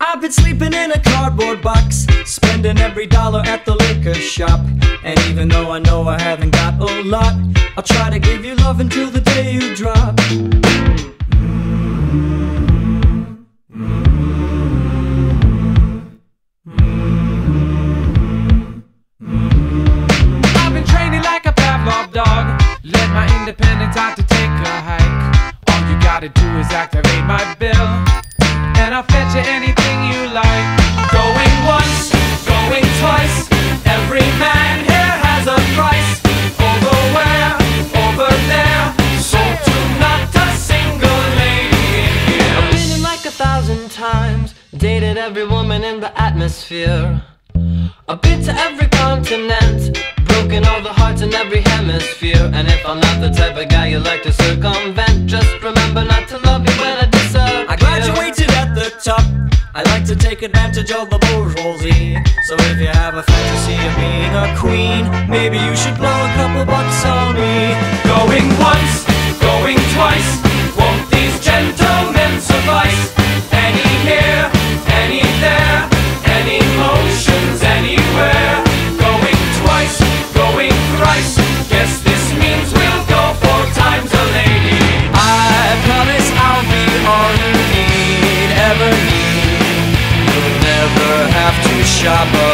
I've been sleeping in a cardboard box, spending every dollar at the liquor shop. And even though I know I haven't got a lot, I'll try to give you love until the day you drop. I've been training like a Pavlov dog. Let my independence out to take a hike. All you gotta do is activate my bill, and I'll fetch you anything you like. Times, dated every woman in the atmosphere. I've been to every continent, broken all the hearts in every hemisphere. And if I'm not the type of guy you like to circumvent, just remember not to love me when I disappear. I graduated at the top. I like to take advantage of the bourgeoisie. So if you have a fantasy of being a queen, maybe you should blow a couple bucks once, shopper.